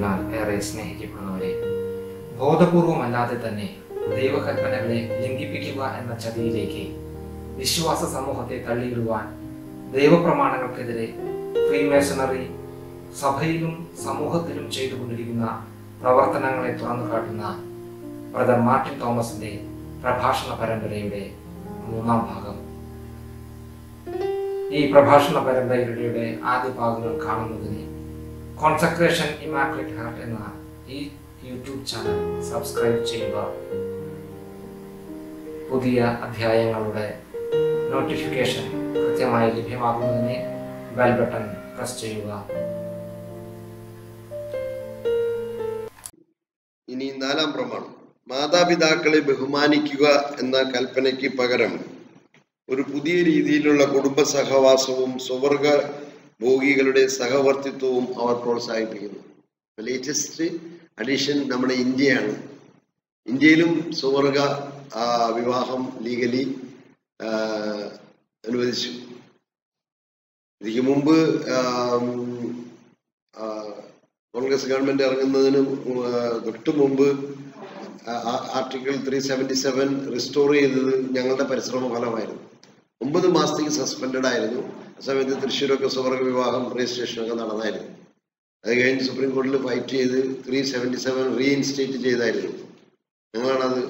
യേശുക്രിസ്തുവിനാൽ ഏറെ സ്നേഹിക്കപ്പെടുന്നവരെ ബോധപൂർവമല്ലാതെ തന്നെ ദൈവകൽപ്പനകളെ ലംഘിപ്പിക്കുക എന്ന ചതിയിലേക്ക് വിശ്വാസ സമൂഹത്തെ തള്ളിയിടുവാൻ ദൈവപ്രമാണങ്ങൾക്കെതിരെ ഫ്രീമേഷണറി സഭയിലും സമൂഹത്തിലും ചെയ്തുകൊണ്ടിരിക്കുന്ന പ്രവർത്തനങ്ങളെ തുറന്നു കാട്ടുന്ന ബ്രദർ മാർട്ടിൻ തോമസിന്റെ പ്രഭാഷണ പരമ്പരയുടെ മൂന്നാം ഭാഗം. ഈ പ്രഭാഷണ പരമ്പരയുടെ ആദ്യ ഭാഗങ്ങൾ കാണുന്നതിന് കോൺസെൻട്രേഷൻ ഇമാക്കുലേറ്റ് ഹാർട്ട് എന്ന ഈ യൂട്യൂബ് ചാനൽ സബ്സ്ക്രൈബ് ചെയ്യുക. പുതിയ അധ്യായങ്ങളുടെ നോട്ടിഫിക്കേഷൻ കൃത്യമായി ലഭ്യമാകുന്നതിന് ബെൽ ബട്ടൺ പ്രസ് ചെയ്യുക. ഇനി നാലാം പ്രമാണം. മാതാപിതാക്കളെ ബഹുമാനിക്കുക എന്ന കൽപ്പനയ്ക്ക് പകരം ഒരു പുതിയ രീതിയിലുള്ള കുടുംബ സഹവാസവും സ്വവർഗ ഭോഗികളുടെ സഹവർത്തിത്വവും അവർ പ്രോത്സാഹിപ്പിക്കുന്നു. ലേറ്റസ്റ്റ് അഡീഷൻ നമ്മുടെ ഇന്ത്യയാണ്. ഇന്ത്യയിലും സുവർഗ വിവാഹം ലീഗലി അനുവദിച്ചു. ഇതിക്ക് മുമ്പ് കോൺഗ്രസ് ഗവൺമെന്റ് ഇറങ്ങുന്നതിന് തൊട്ട് മുമ്പ് article three seventy seven restore ചെയ്തത് ഞങ്ങളുടെ പരിശ്രമ ഫലമായിരുന്നു ഒമ്പത് മാസത്തേക്ക് സസ്പെൻഡഡ് ആയിരുന്നു. ആ സമയത്ത് തൃശ്ശൂരൊക്കെ സുവർഗ വിവാഹം രജിസ്ട്രേഷനൊക്കെ നടന്നായിരുന്നു. അത് കഴിഞ്ഞ് സുപ്രീം കോടതിയിൽ ഫൈറ്റ് ചെയ്ത് ത്രീ സെവന്റി സെവൻ റീഇൻസ്റ്റേറ്റ് ചെയ്തായിരുന്നു. ഞങ്ങളാണത്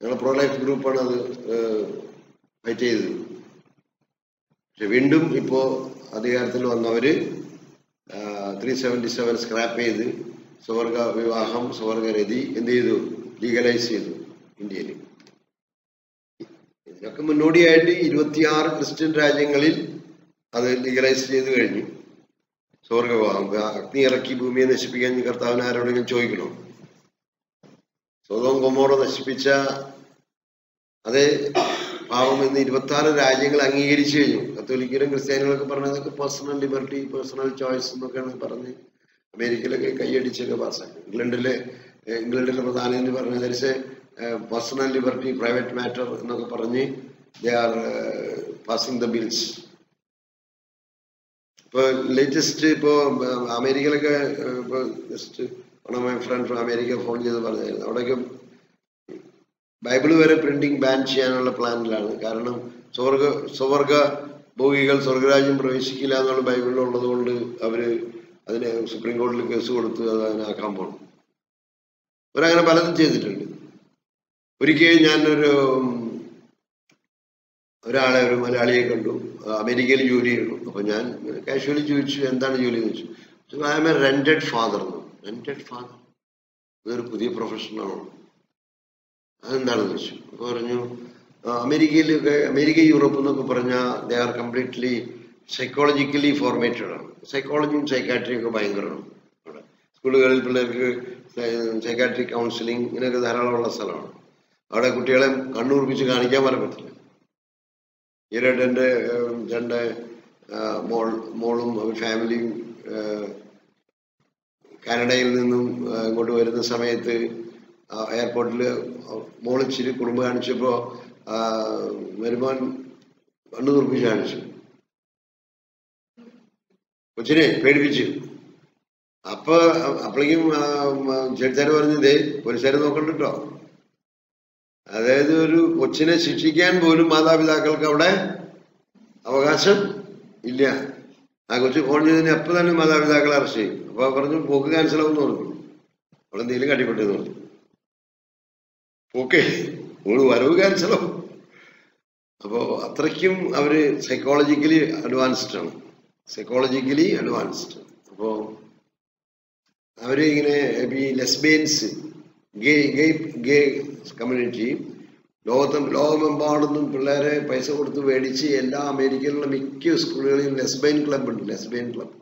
ഞങ്ങളുടെ പ്രോ ലൈഫ് ഗ്രൂപ്പാണ് അത് ഫൈറ്റ് ചെയ്തത്. പക്ഷെ വീണ്ടും ഇപ്പോൾ അധികാരത്തിൽ വന്നവര് ത്രീ സെവന്റി സെവൻ സ്ക്രാപ്പ് ചെയ്ത് സുവർഗ വിവാഹം സുവർഗരതി എന്ത് ചെയ്തു? ലീഗലൈസ് ചെയ്തു ഇന്ത്യയിൽ ഇതിനൊക്കെ മുന്നോടിയായിട്ട് ഇരുപത്തിയാറ് ക്രിസ്ത്യൻ രാജ്യങ്ങളിൽ അത് ലീഗലൈസ് ചെയ്ത് കഴിഞ്ഞു. സ്വർഗവാഹം അഗ്നി ഇറക്കി ഭൂമിയെ നശിപ്പിക്കാൻ കർത്താവിന് ആരോടെങ്കിലും ചോദിക്കണോ? സ്വതവും കൊമോറ നശിപ്പിച്ച അതേ പാവം എന്ന് ഇരുപത്തി ആറ് രാജ്യങ്ങൾ അംഗീകരിച്ചു കഴിഞ്ഞു. കത്തോലിക്കരും ക്രിസ്ത്യാനികളൊക്കെ പറഞ്ഞതൊക്കെ പേഴ്സണൽ ലിബർട്ടി പേഴ്സണൽ ചോയ്സ് എന്നൊക്കെയാണ് പറഞ്ഞ് അമേരിക്കയിലൊക്കെ കൈയടിച്ചൊക്കെ പാസ്സാക്കി ഇംഗ്ലണ്ടിലെ ഇംഗ്ലണ്ടിലെ പ്രധാനമന്ത്രി പറഞ്ഞ ധരിച്ച് പേഴ്സണൽ ലിബർട്ടി പ്രൈവറ്റ് മാറ്റർ എന്നൊക്കെ പറഞ്ഞ് they are passing the bills ഇപ്പോൾ ലേറ്റസ്റ്റ് ഇപ്പോൾ അമേരിക്കയിലൊക്കെ ഇപ്പോൾ ഇപ്പൊ just one of my friend from America phone ചെയ്ത് പറഞ്ഞായിരുന്നു. അവിടെയൊക്കെ ബൈബിൾ വരെ പ്രിന്റിംഗ് ബാൻ ചെയ്യാനുള്ള പ്ലാനിലാണ് കാരണം സ്വർഗ സ്വർഗ ഭോഗികൾ സ്വർഗരാജ്യം പ്രവേശിക്കില്ല എന്നുള്ള ബൈബിളിലുള്ളത് കൊണ്ട് അവർ അതിനെ സുപ്രീം കോടതിയിൽ കേസ് കൊടുത്ത് അത് അതിനാക്കാൻ പോകണം അവരങ്ങനെ പലതും ചെയ്തിട്ടുണ്ട്. ഒരിക്കൽ ഞാനൊരു ഒരാളെ ഒരു മലയാളിയെ കണ്ടു. അമേരിക്കയിൽ ജോലി ചെയ്യുന്നു അപ്പൊ ഞാൻ കാഷ്വലി ചോദിച്ചു എന്താണ് ജോലി? എന്ന് ചോദിച്ചു. I M a rented father എന്ന് റെന്റഡ് ഫാദർ ഇതൊരു പുതിയ പ്രൊഫഷനാണോ അതെന്താണെന്ന് ചോദിച്ചു. അപ്പൊ പറഞ്ഞു അമേരിക്കയിൽ അമേരിക്ക യൂറോപ്പ് എന്നൊക്കെ പറഞ്ഞാൽ they are completely psychologically formatted ആണ്. സൈക്കോളജിയും സൈക്കാട്രിയും ഒക്കെ ഭയങ്കരമാണ് അവിടെ. സ്കൂളുകളിൽ പിള്ളേർക്ക് സൈക്കാട്രി കൗൺസിലിംഗ് ഇങ്ങനെയൊക്കെ ധാരാളമുള്ള സ്ഥലമാണ്. അവിടെ കുട്ടികളെ കണ്ണുറിപ്പിച്ച് കാണിക്കാൻ വരെ പറ്റില്ല ഈയിടെ എന്റെ രണ്ട് മോൾ മോളും ഫാമിലിയും കാനഡയിൽ നിന്നും ഇങ്ങോട്ട് വരുന്ന സമയത്ത് എയർപോർട്ടിൽ മോൾ ഇച്ചിരി കുടുംബം കാണിച്ചപ്പോൾ വരുമാൻ കണ്ണു തുറപ്പിച്ച് കാണിച്ചു. കൊച്ചിനെ പേടിപ്പിച്ചു. അപ്പൊ അപ്പോഴേക്കും ചേട്ടാര് പറഞ്ഞതേ പോലീസുകാർ നോക്കണ്ടോ അതായത് ഒരു കൊച്ചിനെ ശിക്ഷിക്കാൻ പോലും മാതാപിതാക്കൾക്ക് അവിടെ അവകാശം ഇല്ല. ആ കൊച്ചു ഫോൺ ചെയ്തതിന് അപ്പൊ തന്നെ മാതാപിതാക്കൾ അറസ്റ്റ് ചെയ്യും അപ്പൊ പറഞ്ഞു പോക്ക് ക്യാൻസൽ ആവും പറഞ്ഞു. അവിടെ എന്തെങ്കിലും കട്ടിപ്പെട്ടെന്ന് പറഞ്ഞു. പോക്കേ ഓൾ വരവ് ക്യാൻസൽ ആവും. അപ്പോ അത്രയ്ക്കും അവർ സൈക്കോളജിക്കലി അഡ്വാൻസ്ഡ് ആണ്. സൈക്കോളജിക്കലി അഡ്വാൻസ്ഡ് അപ്പോ അവർ ഇങ്ങനെ ഈ lesbians gay gay gay community ലോകത്തും ലോകമെമ്പാടുന്നും പിള്ളേരെ പൈസ കൊടുത്ത് മേടിച്ച് എല്ലാ അമേരിക്കയിലുള്ള മിക്ക സ്കൂളുകളിലും ലെസ്ബൈൻ ക്ലബ് ഉണ്ട് ലെസ്ബൈൻ ക്ലബ്.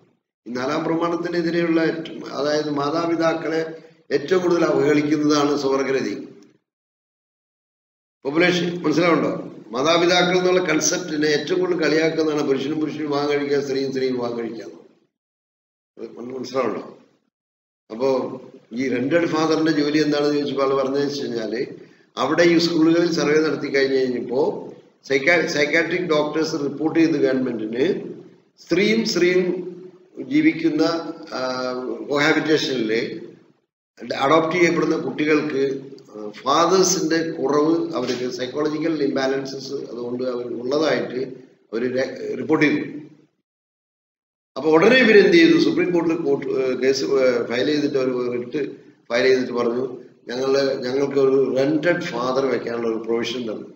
ഈ നാലാം പ്രമാണത്തിനെതിരെയുള്ള അതായത് മാതാപിതാക്കളെ ഏറ്റവും കൂടുതൽ അവഹേളിക്കുന്നതാണ് സ്വർഗരതി പോപ്പുലേഷൻ മനസ്സിലാവുണ്ടോ മാതാപിതാക്കൾ എന്നുള്ള കൺസെപ്റ്റിനെ ഏറ്റവും കൂടുതൽ കളിയാക്കുന്നതാണ് പുരുഷനും പുരുഷനും വിവാഹം കഴിക്കുക സ്ത്രീയും സ്ത്രീയും വിവാഹം കഴിക്കുക. മനസ്സിലാവുണ്ടോ അപ്പോ ഈ റെന്റഡ് ഫാദറിന്റെ ജോലി എന്താണെന്ന് ചോദിച്ചപ്പോൾ ആൾ പറഞ്ഞതെന്ന് വെച്ച് അവിടെ ഈ സ്കൂളുകളിൽ സർവേ നടത്തി കഴിഞ്ഞ് കഴിഞ്ഞപ്പോ സൈക്കാ സൈക്കാട്രിക് ഡോക്ടേഴ്സ് റിപ്പോർട്ട് ചെയ്ത് ഗവൺമെന്റിന് സ്ത്രീയും സ്ത്രീയും ജീവിക്കുന്ന കോഹാബിറ്റേഷനിൽ അഡോപ്റ്റ് ചെയ്യപ്പെടുന്ന കുട്ടികൾക്ക് ഫാദേഴ്സിന്റെ കുറവ് അവർക്ക് സൈക്കോളജിക്കൽ ഇംബാലൻസസ് അതുകൊണ്ട് അവർ ഉള്ളതായിട്ട് അവർ റിപ്പോർട്ട് ചെയ്തു. അപ്പൊ ഉടനെ ഇവരെന്ത് ചെയ്തു? സുപ്രീം കോടതിയിൽ കോർട്ട് കേസ് ഫയൽ ചെയ്തിട്ട് ഒരു റിട്ട് ഫയൽ ചെയ്തിട്ട് പറഞ്ഞു ഞങ്ങളുടെ ഞങ്ങൾക്ക് ഒരു റെന്റഡ് ഫാദർ വെക്കാനുള്ള ഒരു പ്രൊവിഷൻ തന്നു.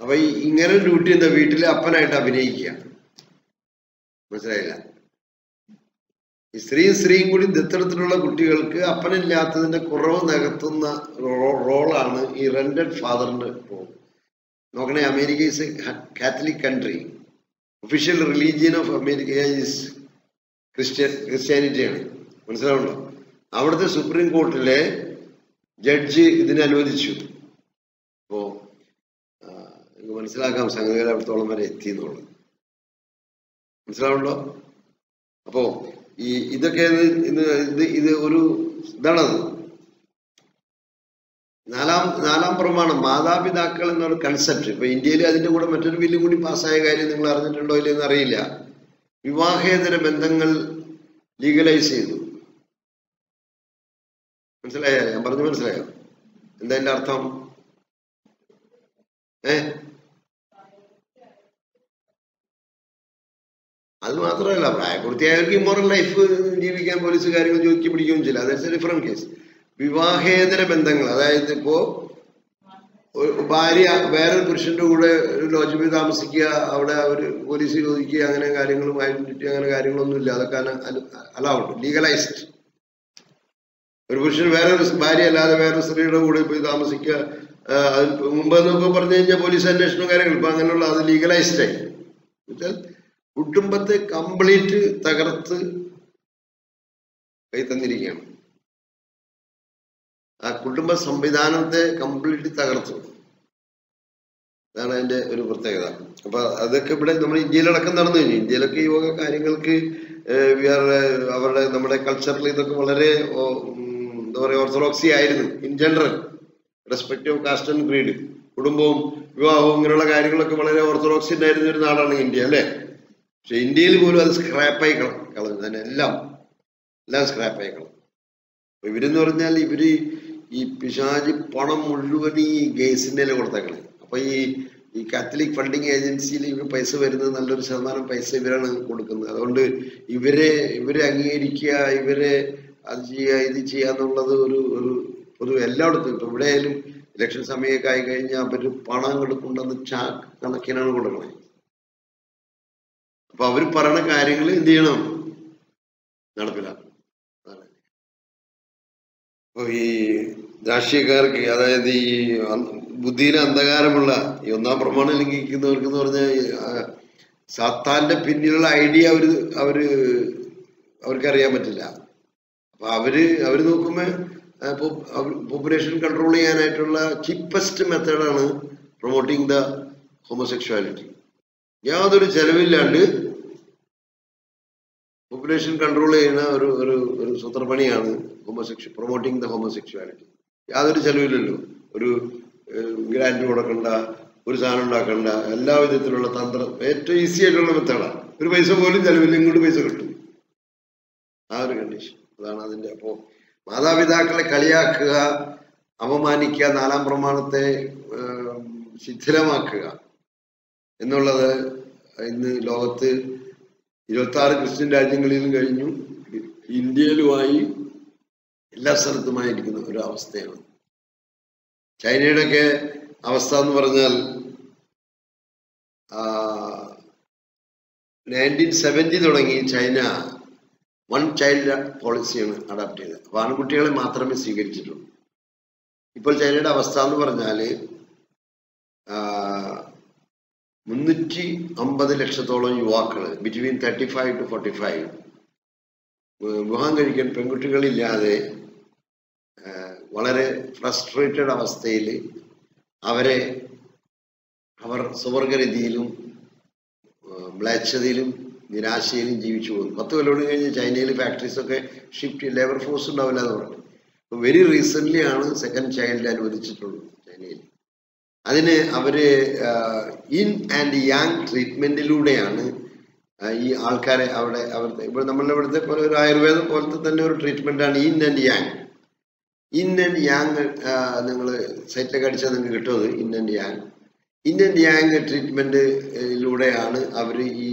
അപ്പൊ ഈ ഇങ്ങനെ ഡ്യൂട്ടി എന്താ? വീട്ടിലെ അപ്പനായിട്ട് അഭിനയിക്കുക. മനസ്സിലായില്ല? ഈ സ്ത്രീയും സ്ത്രീയും കൂടി ദത്തെടുത്തിട്ടുള്ള കുട്ടികൾക്ക് അപ്പനില്ലാത്തതിന്റെ കുറവ് നികത്തുന്ന റോളാണ് ഈ റെന്റഡ് ഫാദറിന്റെ റോൾ നോക്കണേ America is a Catholic country official religion of America is Christian ക്രിസ്ത്യാനിറ്റിയാണ് മനസ്സിലാവുള്ളൂ അവിടുത്തെ സുപ്രീം കോർട്ടിലെ ജഡ്ജ് ഇതിനെ അനുവദിച്ചു. അപ്പോ മനസ്സിലാക്കാം സംഗതികൾ അവിടത്തോളം വരെ എത്തി എന്നുള്ളത്. മനസ്സിലാവുണ്ടോ? അപ്പോ ഈ ഇതൊക്കെ ഇത് ഇത് ഇത് ഇത് ഒരു ഇതാണത്. നാലാം നാലാം പ്രമാണം മാതാപിതാക്കൾ എന്നൊരു കൺസെപ്റ്റ് ഇപ്പൊ ഇന്ത്യയിൽ അതിന്റെ കൂടെ മറ്റൊരു ബില്ല് കൂടി പാസ്സായ കാര്യം നിങ്ങൾ അറിഞ്ഞിട്ടുണ്ടോ ഇല്ലെന്ന് അറിയില്ല. വിവാഹേതര ബന്ധങ്ങൾ ലീഗലൈസ് ചെയ്തു. മനസ്സിലായോ? ഞാൻ പറഞ്ഞു മനസ്സിലായോ? എന്താ എന്റെ അർത്ഥം? ഏ? അത് മാത്രമല്ല പ്രായപൂർത്തിയായവർക്ക് ഇമ്മോറൽ ലൈഫ് ജീവിക്കാൻ പോലീസ് കാര്യങ്ങൾ ചോദിക്കും പിടിക്കുകയും ചെയ്യില്ല അതൊരു ഡിഫറെന്റ് കേസ് വിവാഹേതര ബന്ധങ്ങൾ അതായത് ഇപ്പോ ഭാര്യ വേറൊരു പുരുഷന്റെ കൂടെ ഒരു ലോഡ്ജിൽ താമസിക്കുക അവിടെ അവർ പോലീസ് ചോദിക്കുക അങ്ങനെ കാര്യങ്ങളും ഐഡന്റിറ്റി അങ്ങനെ കാര്യങ്ങളൊന്നും ഇല്ല അതൊക്കെ അലൗഡ് ലീഗലൈസ്ഡ് ഒരു പുരുഷൻ വേറൊരു ഭാര്യ അല്ലാതെ വേറൊരു സ്ത്രീയുടെ കൂടെ പോയി താമസിക്കുക അത് മുമ്പ് എന്നൊക്കെ പറഞ്ഞു കഴിഞ്ഞാൽ പോലീസ് അന്വേഷണവും കാര്യങ്ങൾ ഇപ്പൊ അങ്ങനെയുള്ള അത് ലീഗലൈസ്ഡ് ആയി. എന്നുവെച്ചാൽ കുടുംബത്തെ കംപ്ലീറ്റ് തകർത്ത് കൈ തന്നിരിക്കുകയാണ്. ആ കുടുംബ സംവിധാനത്തെ കംപ്ലീറ്റ്ലി തകർത്തു. അതാണ് അതിന്റെ ഒരു പ്രത്യേകത. അപ്പൊ അതൊക്കെ ഇവിടെ നമ്മൾ ഇന്ത്യയിലടക്കം നടന്നു കഴിഞ്ഞു. ഇന്ത്യയിലൊക്കെ വക കാര്യങ്ങൾക്ക് അവരുടെ നമ്മുടെ കൾച്ചറിൽ ഇതൊക്കെ വളരെ എന്താ പറയുക ഓർത്തഡോക്സി ആയിരുന്നു in general respect of caste and greed കുടുംബവും വിവാഹവും ഇങ്ങനെയുള്ള കാര്യങ്ങളൊക്കെ വളരെ ഓർത്തഡോക്സി ഉണ്ടായിരുന്ന ഒരു നാടാണ് ഇന്ത്യ അല്ലേ? പക്ഷെ ഇന്ത്യയിൽ പോലും അത് സ്ക്രാപ്പായി കളഞ്ഞു അതിനെല്ലാം എല്ലാം സ്ക്രാപ്പായി കളഞ്ഞു ഇവരെന്ന് പറഞ്ഞാൽ ഇവർ ഈ പിശാജി പണം മുഴുവൻ ഈ ഗേസിന്റെ കൊടുത്തേക്കണേ. അപ്പൊ ഈ ഈ കാത്തലിക് ഫണ്ടിങ് ഏജൻസിയിൽ ഇവർ പൈസ വരുന്നത് നല്ലൊരു ശതമാനം പൈസ ഇവരാണ് കൊടുക്കുന്നത്. അതുകൊണ്ട് ഇവരെ ഇവരെ അംഗീകരിക്കുക ഇവരെ അത് ചെയ്യുക ഇത് ചെയ്യുക എന്നുള്ളത് ഒരു ഒരു പൊതുവെ എല്ലായിടത്തും. ഇപ്പൊ ഇവിടെ ആയാലും ഇലക്ഷൻ സമയമൊക്കെ ആയി കഴിഞ്ഞാൽ അവർ പണം കൊടുക്കുന്നുണ്ടെന്ന് ചാക്ക് കണക്കിനാണ് കൊടുക്കണേ. അപ്പൊ അവർ പറയുന്ന കാര്യങ്ങൾ എന്ത് ചെയ്യണം? നടപ്പിലാക്കണം. അപ്പൊ ഈ രാഷ്ട്രീയക്കാർക്ക് അതായത് ഈ ബുദ്ധിയിലെ അന്ധകാരമുള്ള ഈ ഒന്നാം പ്രമാണം ലംഘിക്കുന്നവർക്ക് എന്ന് പറഞ്ഞാൽ സാത്താന്റെ പിന്നിലുള്ള ഐഡിയ അവർ അവർ അവർക്ക് അറിയാൻ പറ്റില്ല. അപ്പൊ അവർ അവർ നോക്കുമ്പോ പോപ്പുലേഷൻ കൺട്രോൾ ചെയ്യാനായിട്ടുള്ള ചീപ്പസ്റ്റ് മെത്തേഡാണ് പ്രൊമോട്ടിങ് ദ ഹോമോസെക്ഷുവാലിറ്റി. യാതൊരു ചെലവില്ലാണ്ട് പോപ്പുലേഷൻ കൺട്രോൾ ചെയ്യുന്ന ഒരു ഒരു സൂത്രപണിയാണ് ഹോമോസെക്ഷ പ്രൊമോട്ടിങ് ദ ഹോമോസെക്ഷുവാലിറ്റി. യാതൊരു ചെലവില്ലല്ലോ. ഒരു ഗ്രാൻഡ് കൊടുക്കണ്ട ഒരു സാധനം ഉണ്ടാക്കണ്ട എല്ലാ വിധത്തിലുള്ള തന്ത്രം ഏറ്റവും ഈസി ആയിട്ടുള്ള മെത്തേഡാണ് ഒരു പൈസ പോലും ചെലവില്ല ഇങ്ങോട്ട് പൈസ കിട്ടും. ആ ഒരു കണ്ടീഷൻ അതാണ് അതിന്റെ അപ്പോ മാതാപിതാക്കളെ കളിയാക്കുക അപമാനിക്കുക നാലാം പ്രമാണത്തെ ശിഥിലമാക്കുക എന്നുള്ളത് ഇന്ന് ലോകത്ത് ഇരുപത്തി ആറ് ക്രിസ്ത്യൻ രാജ്യങ്ങളിലും കഴിഞ്ഞു. ഇന്ത്യയിലുമായി എല്ലാ സ്ഥലത്തുമായിരിക്കുന്ന ഒരു അവസ്ഥയാണ്. ചൈനയുടെയൊക്കെ അവസ്ഥ എന്ന് പറഞ്ഞാൽ നയന്റീൻ സെവന്റി തുടങ്ങി ചൈന വൺ ചൈൽഡ് പോളിസിയാണ് അഡാപ്റ്റ് ചെയ്തത്. അപ്പൊ ആൺകുട്ടികളെ മാത്രമേ സ്വീകരിച്ചിട്ടുള്ളൂ. ഇപ്പോൾ ചൈനയുടെ അവസ്ഥ എന്ന് പറഞ്ഞാൽ ആ, മുന്നൂറ്റി അമ്പത് ലക്ഷത്തോളം യുവാക്കൾ between thirty five to forty five വിവാഹം കഴിക്കാൻ പെൺകുട്ടികളില്ലാതെ വളരെ ഫ്രസ്ട്രേറ്റഡ് അവസ്ഥയിൽ അവരെ അവർ സുവർഗരതിയിലും മ്ലേച്ഛതയിലും നിരാശയിലും ജീവിച്ചു പോകുന്നു. പത്ത് കൊല്ലം കഴിഞ്ഞ് ചൈനയിൽ ഫാക്ടറീസൊക്കെ ഷിഫ്റ്റ് ലേബർ ഫോഴ്സ് ഉണ്ടാവില്ല എന്ന് പറഞ്ഞു. അപ്പൊ വെരി റീസെന്റ് ആണ് സെക്കൻഡ് ചൈൽഡ് അനുവദിച്ചിട്ടുള്ളൂ ചൈനയിൽ. അതിന് അവർ ഇൻ ആൻഡ് യാങ് ട്രീറ്റ്മെന്റിലൂടെയാണ് ഈ ആൾക്കാരെ അവിടെ അവിടുത്തെ ഇപ്പോൾ നമ്മളുടെ ഇവിടുത്തെ പോലെ ഒരു ആയുർവേദം പോലത്തെ തന്നെ ഒരു ട്രീറ്റ്മെന്റ് ആണ് yin and yang and yang നിങ്ങൾ സൈറ്റിലൊക്കെ അടിച്ചാൽ നിങ്ങൾക്ക് കിട്ടുന്നത് ഇന്ത്യൻ യാങ് ഇന്ത്യൻ യാങ് ട്രീറ്റ്മെന്റിലൂടെയാണ് അവർ ഈ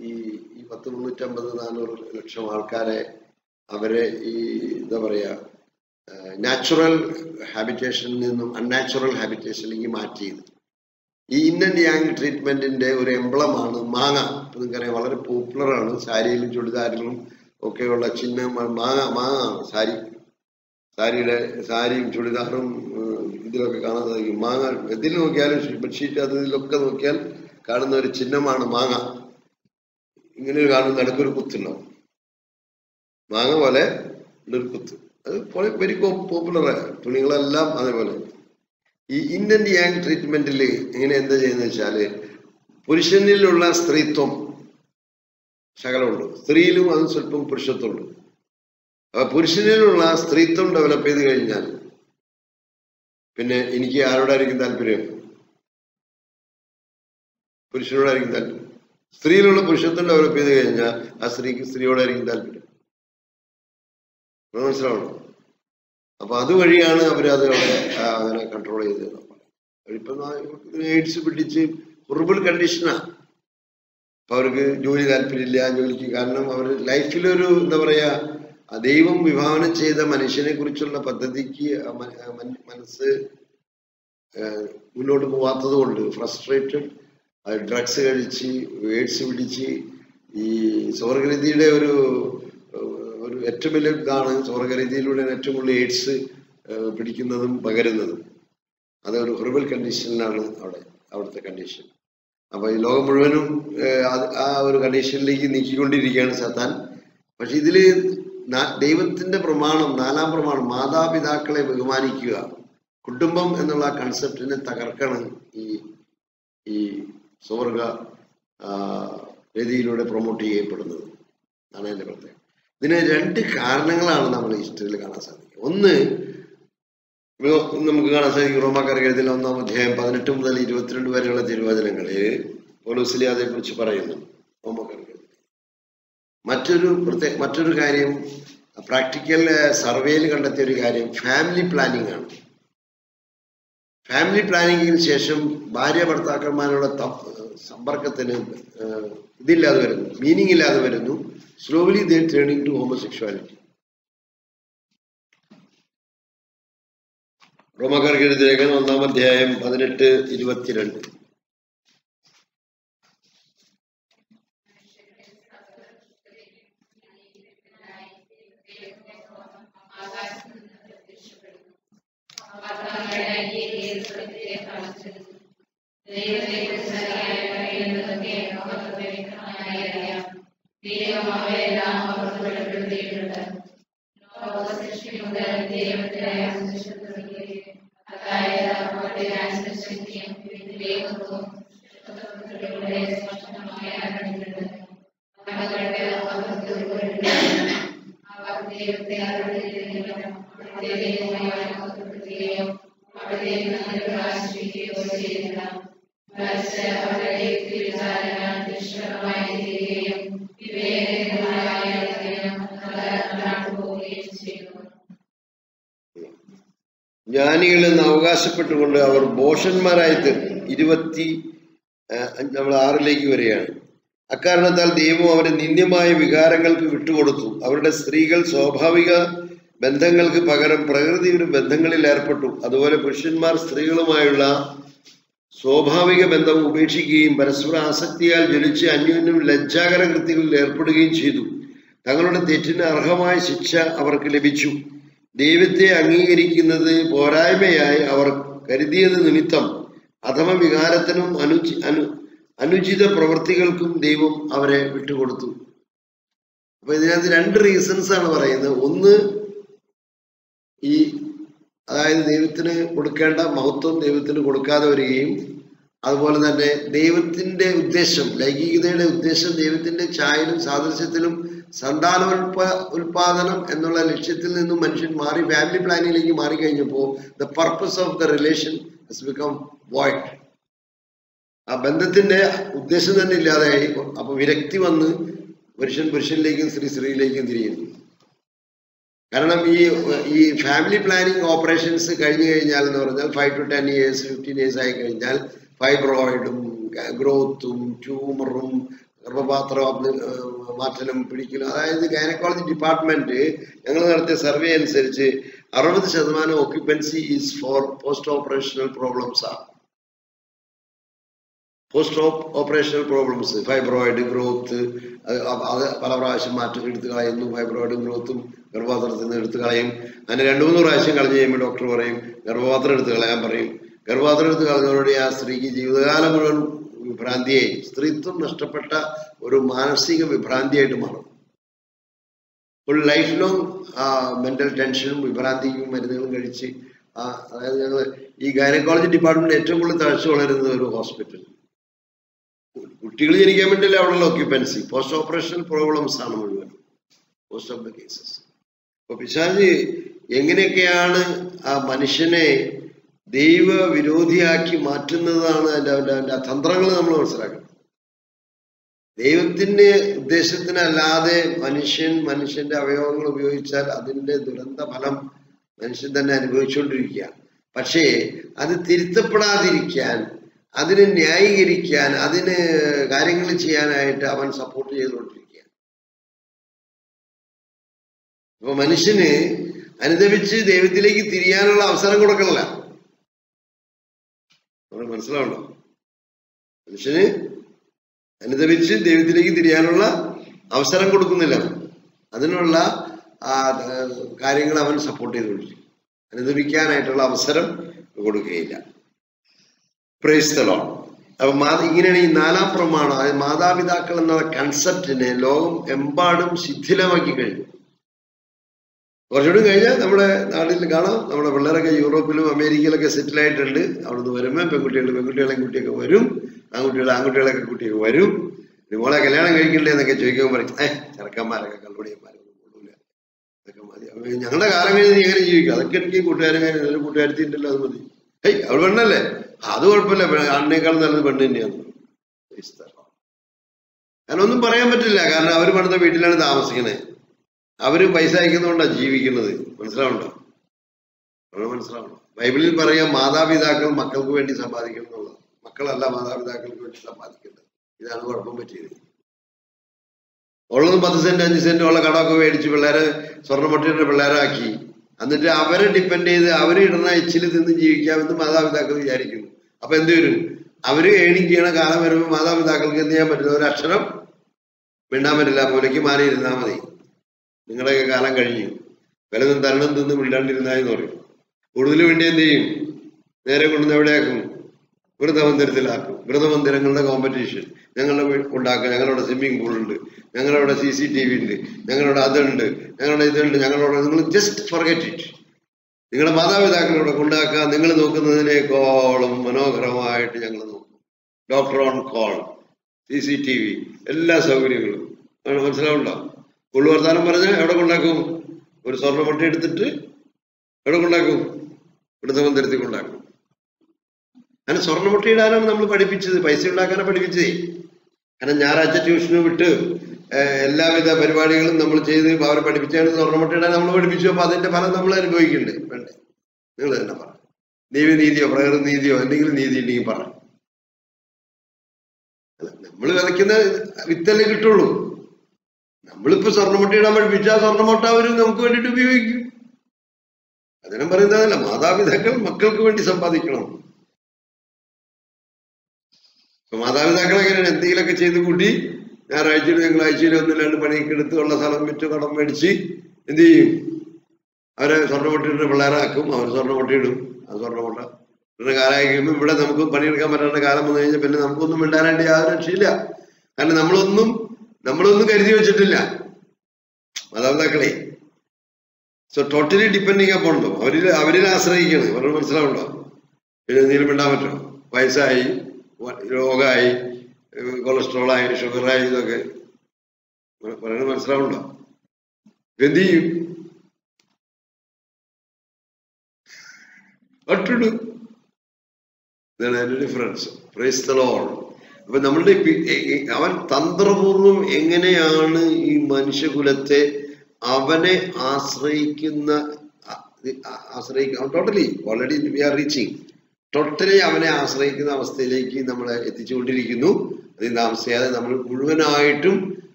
ഈ ഈ പത്ത് മുന്നൂറ്റമ്പത് നാനൂറ് ലക്ഷം ആൾക്കാരെ അവരെ ഈ എന്താ പറയാ നാച്ചുറൽ ഹാബിറ്റേഷനിൽ നിന്നും അൺനാച്ചുറൽ ഹാബിറ്റേഷനിലേക്ക് മാറ്റിയത്. ഈ ഇന്ത്യൻ യാങ് ട്രീറ്റ്മെന്റിന്റെ ഒരു എംബ്ലമാണ് മാങ്ങ. ഇപ്പൊ നിങ്ങൾക്കറിയാം വളരെ പോപ്പുലറാണ് സാരിയിലും ചുടിദാരിലും ഒക്കെയുള്ള ചിഹ്നം മാങ്ങ മാങ്ങ സാരി സാരിയുടെ സാരിയും ചുടിദാറും ഇതിലൊക്കെ കാണാൻ സാധിക്കും മാങ്ങ എതിൽ നോക്കിയാലും ബെഡ്ഷീറ്റ് അത് ഇതിലൊക്കെ നോക്കിയാൽ കാണുന്ന ഒരു ചിഹ്നമാണ് മാങ്ങ. ഇങ്ങനെ കാണുന്ന നടുക്കൊരു കുത്തുണ്ടാവും. മാങ്ങ പോലെ ഒരു കുത്ത്. അത് വെരി പോപ്പുലർ തുണികളെല്ലാം അതേപോലെ. ഈ ഇന്ത്യൻ യാങ് ട്രീറ്റ്മെന്റിൽ ഇങ്ങനെ എന്താ ചെയ്യുന്നത് വെച്ചാൽ പുരുഷനിലുള്ള സ്ത്രീത്വം ശകലമുണ്ട്. സ്ത്രീയിലും അത് സ്വല്പം പുരുഷത്വമുണ്ട്. അപ്പൊ പുരുഷനിലുള്ള സ്ത്രീത്വം ഡെവലപ്പ് ചെയ്ത് കഴിഞ്ഞാൽ പിന്നെ എനിക്ക് ആരോടായിരിക്കും താല്പര്യം? പുരുഷനോടായിരിക്കും താല്പര്യം. സ്ത്രീയിലുള്ള പുരുഷത്വം ഡെവലപ്പ് ചെയ്ത് കഴിഞ്ഞാൽ ആ സ്ത്രീക്ക് സ്ത്രീയോടായിരിക്കും താല്പര്യം. മനസ്സിലാവണം? അപ്പൊ അതുവഴിയാണ് അവരത് അങ്ങനെ കൺട്രോൾ ചെയ്തത് അവരിപ്പം എയ്ഡ്സ് പിടിച്ച് ഹൊറിബിൾ കണ്ടീഷനാ അപ്പൊ അവർക്ക് ജോലി താല്പര്യമില്ല ജോലിക്ക് കാരണം അവർ ലൈഫിലൊരു എന്താ പറയാ ദൈവം വിഭാവനം ചെയ്ത മനുഷ്യനെ കുറിച്ചുള്ള പദ്ധതിക്ക് മനസ്സ് മുന്നോട്ട് പോവാത്തത് കൊണ്ട് ഫ്രസ്ട്രേറ്റഡ് ഡ്രഗ്സ് കഴിച്ച് എയ്ഡ്സ് പിടിച്ച് ഈ സ്വർഗരീതിയുടെ ഒരു ഒരു ഏറ്റവും വലിയ ഇതാണ് സ്വർഗരീതിയിലൂടെ ഏറ്റവും കൂടുതൽ എയ്ഡ്സ് പിടിക്കുന്നതും പകരുന്നതും. അതൊരു ഹെർബൽ കണ്ടീഷനിലാണ് അവിടെ അവിടുത്തെ കണ്ടീഷൻ അപ്പൊ ഈ ലോകം മുഴുവനും ആ ഒരു കണ്ടീഷനിലേക്ക് നീക്കിക്കൊണ്ടിരിക്കുകയാണ് സത്താൻ. പക്ഷെ ഇതിൽ ദൈവത്തിന്റെ പ്രമാണം നാലാം പ്രമാണം മാതാപിതാക്കളെ ബഹുമാനിക്കുക. കുടുംബം എന്നുള്ള കൺസെപ്റ്റിനെ തകർക്കണം ഈ ഈ സ്വർഗ രീതിയിലൂടെ പ്രൊമോട്ട് ചെയ്യപ്പെടുന്നത്. അതാണ് എന്റെ പ്രത്യേകം ഇതിന് രണ്ട് കാരണങ്ങളാണ് നമ്മൾ ഹിസ്റ്ററിയിൽ കാണാൻ സാധിക്കുക. ഒന്ന് നമുക്ക് കാണാൻ സാധിക്കും റോമാക്കാർക്ക് എഴുതിയ ഒന്നാം അധ്യായം പതിനെട്ട് മുതൽ ഇരുപത്തിരണ്ട് വരെയുള്ള തിരുവചനങ്ങളിൽ പോലീസിലെ അതേക്കുറിച്ച് പറയുന്നു റോമാക്കാർക്ക്. മറ്റൊരു പ്രത്യേക മറ്റൊരു കാര്യം പ്രാക്ടിക്കൽ സർവേയിൽ കണ്ടെത്തിയ ഒരു കാര്യം ഫാമിലി പ്ലാനിംഗ് ആണ്. ഫാമിലി പ്ലാനിങ്ങിന് ശേഷം ഭാര്യ ഭർത്താക്കന്മാരുടെ സമ്പർക്കത്തിന് ഇതില്ലാതെ വരുന്നു. മീനിങ് ഇല്ലാതെ വരുന്നു. Slowly they turning to homosexuality റോമക്കാർക്ക് എഴുതിയ ഒന്നാം അധ്യായം പതിനെട്ട് ഇരുപത്തിരണ്ട്. ദൈവത്തെക്കുറിച്ച് അറിയാൻ കഴിയുന്നതൊക്കെ അവർക്ക് വ്യക്തമായി അറിയാം ദൈവം അവയെല്ലാം അവർക്ക് വെളിപ്പെടുത്തിയിട്ടുണ്ട് ലോക സൃഷ്ടി മുതൽ ദൈവത്തിന്റെ അനുസരിച്ചിട്ടുണ്ടെങ്കിൽ അതായത് അവർ ദൈവത്തെ അറിഞ്ഞിരിക്കണം അവിടുത്തെ ദൈവമായി അവർക്ക് കിട്ടുകയോ അവിടുത്തെ ജ്ഞാനികളെന്ന് അവകാശപ്പെട്ടുകൊണ്ട് അവർ ബോഷന്മാരായി തീർന്നു ഇരുപത്തി നമ്മൾ ആറിലേക്ക് വരികയാണ്. അക്കാരണത്താൽ ദൈവം അവരെ നിന്ദ്യമായ വികാരങ്ങൾക്ക് വിട്ടുകൊടുത്തു. അവരുടെ സ്ത്രീകൾ സ്വാഭാവിക ബന്ധങ്ങൾക്ക് പകരം പ്രകൃതിയുടെ ബന്ധങ്ങളിൽ ഏർപ്പെട്ടു. അതുപോലെ പുരുഷന്മാർ സ്ത്രീകളുമായുള്ള സ്വാഭാവിക ബന്ധം ഉപേക്ഷിക്കുകയും പരസ്പര ആസക്തിയാൽ ജ്വലിച്ച് അന്യോന്യം ലജ്ജാകര കൃത്യങ്ങളിൽ ഏർപ്പെടുകയും ചെയ്തു. തങ്ങളുടെ തെറ്റിന് അർഹമായ ശിക്ഷ അവർക്ക് ലഭിച്ചു. ദൈവത്തെ അംഗീകരിക്കുന്നത് പോരായ്മയായി അവർ കരുതിയത് നിമിത്തം അഥമ വികാരത്തിനും അനുചി അനു അനുചിത പ്രവൃത്തികൾക്കും ദൈവം അവരെ വിട്ടുകൊടുത്തു. അപ്പൊ ഇതിനകത്ത് രണ്ട് റീസൺസ് ആണ് പറയുന്നത്. ഒന്ന് ഈ അതായത് ദൈവത്തിന് കൊടുക്കേണ്ട മഹത്വം ദൈവത്തിന് കൊടുക്കാതെ വരികയും അതുപോലെ തന്നെ ദൈവത്തിന്റെ ഉദ്ദേശം ലൈംഗികതയുടെ ഉദ്ദേശം ദൈവത്തിന്റെ ഛായയിലും സാദൃശ്യത്തിലും സന്താനോൽപ ഉൽപാദനം എന്നുള്ള ലക്ഷ്യത്തിൽ നിന്നും മനുഷ്യൻ മാറി ഫാമിലി പ്ലാനിങ്ങിലേക്ക് മാറിക്കഴിഞ്ഞപ്പോൾ the purpose of the relation has become void ആ ബന്ധത്തിന്റെ ഉദ്ദേശം തന്നെ ഇല്ലാതെയായി അപ്പൊ വിരക്തി വന്ന് പുരുഷൻ പുരുഷനിലേക്കും സ്ത്രീ സ്ത്രീയിലേക്കും തിരിയുന്നു. കാരണം ഈ ഈ ഫാമിലി പ്ലാനിങ് ഓപ്പറേഷൻസ് കഴിഞ്ഞു കഴിഞ്ഞാൽ എന്ന് പറഞ്ഞാൽ five to ten years fifteen years ആയി കഴിഞ്ഞാൽ ഫൈബ്രോയിഡും ഗ്രോത്തും ട്യൂമറും ഗർഭപാത്ര മാറ്റലും പിടിക്കലും അതായത് ഗൈനക്കോളജി ഡിപ്പാർട്ട്മെന്റ് ഞങ്ങൾ നടത്തിയ സർവേ അനുസരിച്ച് അറുപത് ശതമാനം occupancy is for post operational problems ആണ്. Post operational problems fibroid growth അത് പല പ്രാവശ്യം മാറ്റം എടുത്തു കളയുന്നു ഫൈബ്രോയിഡും ഗ്രോത്തും ഗർഭപാത്രത്തിൽ നിന്ന് എടുത്തു കളയും. അങ്ങനെ രണ്ടു മൂന്ന് പ്രാവശ്യം കളഞ്ഞു കഴിയുമ്പോൾ ഡോക്ടർ പറയും ഗർഭപാത്രം എടുത്തു കളയാൻ പറയും. ഗർഭപാത്രം കാലത്തോടെ ആ സ്ത്രീക്ക് ജീവിതകാലം മുഴുവൻ വിഭ്രാന്തിയായി സ്ത്രീത്വം നഷ്ടപ്പെട്ട ഒരു മാനസിക വിഭ്രാന്തിയായിട്ട് മാറും. ഫുൾ ലൈഫ് ലോങ് മെന്റൽ ടെൻഷനും വിഭ്രാന്തിക്കും മരുന്നുകളും കഴിച്ച് ആ, അതായത് ഞങ്ങൾ ഈ ഗൈനക്കോളജി ഡിപ്പാർട്ട്മെന്റ് ഏറ്റവും കൂടുതൽ തഴച്ചു വളരുന്ന ഒരു ഹോസ്പിറ്റൽ. കുട്ടികൾ ജനിക്കാൻ വേണ്ടിയില്ല അവിടെയുള്ള ഓക്യുപ്പൻസി പോസ്റ്റ് ഓപ്പറേഷൻ പ്രോബ്ലംസ് ആണ് മുഴുവൻ. മോസ്റ്റ് ഓഫ് ദ കേസസ് അപ്പൊ പിശാജ് എങ്ങനെയൊക്കെയാണ് ആ മനുഷ്യനെ ദൈവ വിരോധിയാക്കി മാറ്റുന്നതാണ് അതിന്റെ അവന്റെ അവന്റെ തന്ത്രങ്ങൾ നമ്മൾ മനസ്സിലാക്കണം. ദൈവത്തിന്റെ ഉദ്ദേശത്തിനല്ലാതെ മനുഷ്യൻ മനുഷ്യന്റെ അവയവങ്ങൾ ഉപയോഗിച്ചാൽ അതിന്റെ ദുരന്ത ഫലം മനുഷ്യൻ തന്നെ അനുഭവിച്ചുകൊണ്ടിരിക്കുക. പക്ഷേ അത് തിരുത്തപ്പെടാതിരിക്കാൻ അതിനെ ന്യായീകരിക്കാൻ അതിന് കാര്യങ്ങൾ ചെയ്യാനായിട്ട് അവൻ സപ്പോർട്ട് ചെയ്തുകൊണ്ടിരിക്കുക. അപ്പൊ മനുഷ്യന് അനുദപിച്ച് ദൈവത്തിലേക്ക് തിരിയാനുള്ള അവസരം കൊടുക്കണില്ല നമ്മൾ മനസ്സിലാവണം. മനുഷ്യന് അനുദവിച്ച് ദൈവത്തിലേക്ക് തിരിയാനുള്ള അവസരം കൊടുക്കുന്നില്ല. അതിനുള്ള കാര്യങ്ങൾ അവൻ സപ്പോർട്ട് ചെയ്തുകൊണ്ടിരിക്കും. അനുദവിക്കാനായിട്ടുള്ള അവസരം കൊടുക്കുകയില്ല. പ്രേസ്തലോ അപ്പൊ മാ- ഇങ്ങനെയാണ് ഈ നാലാം പ്രമാണം അതായത് മാതാപിതാക്കൾ എന്നുള്ള കൺസെപ്റ്റിനെ ലോകം എമ്പാടും ശിഥിലമാക്കി കഴിഞ്ഞു. കുറച്ചുകൂടി കഴിഞ്ഞാൽ നമ്മുടെ നാട്ടിൽ കാണാം. നമ്മുടെ പിള്ളേരൊക്കെ യൂറോപ്പിലും അമേരിക്കയിലൊക്കെ സെറ്റിൽ ആയിട്ടുണ്ട്. അവിടുന്ന് വരുമ്പോൾ പെൺകുട്ടികൾ പെൺകുട്ടികളെയും കുട്ടിയൊക്കെ വരും. ആൺകുട്ടികൾ ആൺകുട്ടികളൊക്കെ കുട്ടിയൊക്കെ വരും. മോളെ കല്യാണം കഴിക്കണ്ടേ എന്നൊക്കെ ചോദിക്കാൻ പറയും ഏഹ് ചെറുക്കന്മാരൊക്കെ കള്ളുടിയന്മാരൊന്നും കൊള്ളൂല. അതൊക്കെ മതി. ഞങ്ങളുടെ കാലം കഴിഞ്ഞ് എങ്ങനെ ജീവിക്കും? അതൊക്കെ എനിക്ക് കൂട്ടുകാരൻ കഴിഞ്ഞ ഒരു അത് മതി. ഏയ് അവൾ പെണ്ണല്ലേ? അത് കുഴപ്പമില്ല. ആണിനേക്കാൾ നല്ലത് പെണ്ണ് തന്നെയാണ് കാരണം ഒന്നും പറയാൻ പറ്റില്ല. കാരണം അവർ പണിത വീട്ടിലാണ് താമസിക്കണേ. അവർ പൈസ അയക്കുന്നതുകൊണ്ടാണ് ജീവിക്കുന്നത്. മനസ്സിലാവണ്ടോ? അവരെ മനസ്സിലാവണം ബൈബിളിൽ പറയാം മാതാപിതാക്കൾ മക്കൾക്ക് വേണ്ടി സമ്പാദിക്കണം എന്നുള്ളത്. മക്കളല്ല മാതാപിതാക്കൾക്ക് വേണ്ടി സമ്പാദിക്കേണ്ടത്. ഇതാണ് കുഴപ്പം പറ്റിയത്. ഉള്ളത് പത്ത് സെന്റ് അഞ്ച് സെന്റ് ഉള്ള കടമൊക്കെ മേടിച്ച് പിള്ളേരെ സ്വർണമട്ടിയുടെ പിള്ളേരാക്കി. എന്നിട്ട് അവരെ ഡിപ്പെൻഡ് ചെയ്ത് അവർ ഇടുന്ന എച്ചിൽ തിന്ന് ജീവിക്കാമെന്ന് മാതാപിതാക്കൾ വിചാരിക്കുന്നു. അപ്പൊ എന്ത് വരും? അവർ ഏണിങ് ചെയ്യണ കാലം വരുമ്പോൾ മാതാപിതാക്കൾക്ക് എന്ത് ചെയ്യാൻ പറ്റില്ല ഒരു അക്ഷരം മിണ്ടാൻ പറ്റില്ല. മൂലയ്ക്ക് മാറിയിരുന്നാൽ മതി. നിങ്ങളുടെയൊക്കെ കാലം കഴിഞ്ഞു വലതും തരണം തിന്ന് മിണ്ടാണ്ടിരുന്നായെന്ന് പറയും. കൂടുതൽ വേണ്ടി എന്ത് ചെയ്യും? നേരെ കൊണ്ടുവന്ന് എവിടെയാക്കും? വൃതമന്ദിരത്തിലാക്കും വൃതമന്ദിരങ്ങളുടെ കോമ്പറ്റീഷൻ ഞങ്ങളുടെ ഉണ്ടാക്കുക. ഞങ്ങളുടെ സ്വിമ്മിംഗ് ഉണ്ട്. ഞങ്ങളുടെ സി സി ടി വി ഉണ്ട്. ഞങ്ങളുടെ അതുണ്ട് ഞങ്ങളുടെ ഇതുണ്ട് ഞങ്ങളുടെ നിങ്ങൾ ജസ്റ്റ് ഫർഗറ്റ് ഇറ്റ് നിങ്ങളുടെ മാതാപിതാക്കളോട് കൊണ്ടാക്കുക. നിങ്ങൾ നോക്കുന്നതിനേക്കോളം മനോഹരമായിട്ട് ഞങ്ങൾ നോക്കും. Doctor on call C C T V എല്ലാ സൗകര്യങ്ങളും. മനസ്സിലാവുണ്ടോ ഉള്ളു വർത്താനം പറഞ്ഞാൽ എവിടെ കൊണ്ടാക്കും? ഒരു സ്വർണ പൊട്ടി എടുത്തിട്ട് എവിടെ കൊണ്ടാക്കും? ഇവിടുത്തെ മന്ദിരത്തിൽ കൊണ്ടാക്കും. അങ്ങനെ സ്വർണ പൊട്ടി ഇടാനാണ് നമ്മൾ പഠിപ്പിച്ചത്. പൈസ ഉണ്ടാക്കാനാണ് പഠിപ്പിച്ചത്. കാരണം ഞായറാഴ്ച ട്യൂഷന് വിട്ട് എല്ലാവിധ പരിപാടികളും നമ്മൾ ചെയ്ത് അവരെ പഠിപ്പിച്ചാണ് സ്വർണ പൊട്ടി ഇടാൻ നമ്മൾ പഠിപ്പിച്ചു. അപ്പൊ അതിന്റെ ഫലം നമ്മൾ അനുഭവിക്കുന്നുണ്ട് വേണ്ടേ? നിങ്ങൾ തന്നെ പറ. നീതിയോ പ്രകൃതി നീതിയോ എന്തെങ്കിലും നീതി ഉണ്ടെങ്കിൽ പറ. നമ്മൾ വിതയ്ക്കുന്ന വിത്തല്ലേ കിട്ടുള്ളൂ. നമ്മളിപ്പോ സ്വർണമുട്ട ഇടാൻ പഠിപ്പിച്ചാൽ സ്വർണമുട്ട അവർ നമുക്ക് വേണ്ടിയിട്ട് ഉപയോഗിക്കും. അതിനും പറയുന്നതല്ല മാതാപിതാക്കൾ മക്കൾക്ക് വേണ്ടി സമ്പാദിക്കണം. ഇപ്പൊ മാതാപിതാക്കൾ എങ്ങനെയാണ്? എന്തെങ്കിലുമൊക്കെ ചെയ്ത് കൂട്ടി ഞായറാഴ്ചയിലും തിങ്കളാഴ്ചയിലും ഒന്നും രണ്ട് പണിയൊക്കെ എടുത്ത് ഉള്ള സ്ഥലം വിറ്റ് കടം മേടിച്ച് എന്ത് ചെയ്യും? അവരെ സ്വർണമുട്ടിയിട്ട് പിള്ളേരാക്കും അവർ സ്വർണമുട്ടിയിടും ആ സ്വർണമുട്ട കാലമായി കഴിയുമ്പോൾ ഇവിടെ നമുക്ക് പണിയെടുക്കാൻ പറ്റാത്ത കാലം വന്നു കഴിഞ്ഞാൽ പിന്നെ നമുക്കൊന്നും മിണ്ടാനായിട്ട് യാതൊരു രക്ഷയില്ല. കാരണം നമ്മളൊന്നും നമ്മളൊന്നും കരുതി വെച്ചിട്ടില്ല. മാതാപിതാക്കളെ. സോ ടോട്ടലി ഡിപ്പെൻഡിങ് അപ്പോൾ ഉണ്ടോ അവരിൽ അവരിൽ ആശ്രയിക്കണം അവരോട് മനസ്സിലാവുണ്ടോ? പിന്നെ എന്തെങ്കിലും മിണ്ടാൻ പറ്റുമോ? വയസ്സായി രോഗമായി കൊളസ്ട്രോൾ ആയി ഇതൊക്കെ. പറയുന്നത് മനസ്സിലാവുണ്ടോ? എന്ത് ചെയ്യും? ഡിഫറൻസ് പ്രൈസ് ദ ലോർഡ് അപ്പൊ നമ്മളുടെ അവൻ തന്ത്രപൂർവം എങ്ങനെയാണ് ഈ മനുഷ്യകുലത്തെ അവനെ ആശ്രയിക്കുന്ന ആശ്രയിക്കുന്ന totally already we are reaching totally അവനെ ആശ്രയിക്കുന്ന അവസ്ഥയിലേക്ക് നമ്മൾ എത്തിച്ചുകൊണ്ടിരിക്കുന്നു. അതിൽ താമസിയാതെ നമ്മൾ മുഴുവനായിട്ടും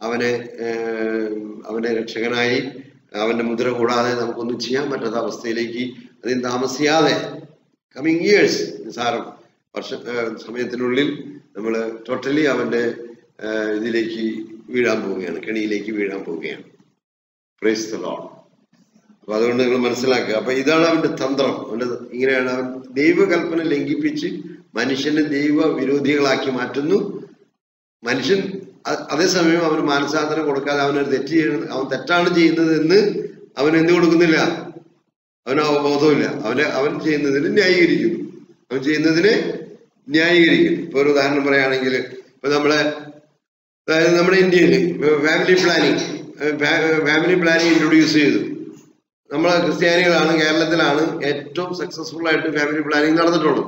അവനെ അവനെ രക്ഷകനായി അവന്റെ മുദ്ര കൂടാതെ നമുക്കൊന്നും ചെയ്യാൻ പറ്റാത്ത അവസ്ഥയിലേക്ക് അതിന് താമസിയാതെ കമ്മിങ് ഇയേഴ്സ് നിസാരം വർഷ സമയത്തിനുള്ളിൽ നമ്മൾ ടോട്ടലി അവന്റെ ഇതിലേക്ക് വീഴാൻ പോവുകയാണ് കെണിയിലേക്ക് വീഴാൻ പോവുകയാണ്. പ്രൈസ് ദ അപ്പൊ അതുകൊണ്ട് നിങ്ങൾ മനസ്സിലാക്കുക. അപ്പൊ ഇതാണ് അവന്റെ തന്ത്രം. അവന്റെ ഇങ്ങനെയാണ് അവൻ ദൈവകൽപ്പന ലംഘിപ്പിച്ച് മനുഷ്യനെ ദൈവ വിരോധികളാക്കി മാറ്റുന്നു. മനുഷ്യൻ അതേസമയം അവന് മാനസാന്തരം കൊടുക്കാതെ അവനൊരു തെറ്റ് ചെയ്യുന്നത് അവൻ തെറ്റാണ് ചെയ്യുന്നത് എന്ന് അവൻ എന്ത് കൊടുക്കുന്നില്ല? അവന് അവബോധമില്ല. അവന് അവൻ ചെയ്യുന്നതിന് ന്യായീകരിക്കുന്നു. അവൻ ചെയ്യുന്നതിന് ന്യായീകരിക്കുന്നു. ഇപ്പൊ ഒരു ഉദാഹരണം പറയുകയാണെങ്കിൽ ഇപ്പൊ നമ്മളെ അതായത് നമ്മുടെ ഇന്ത്യയിൽ family planning family planning introduce ചെയ്തു. നമ്മളെ ക്രിസ്ത്യാനികളാണ് കേരളത്തിലാണ് ഏറ്റവും സക്സസ്ഫുൾ ആയിട്ട് ഫാമിലി പ്ലാനിങ് നടന്നിട്ടുള്ളത്.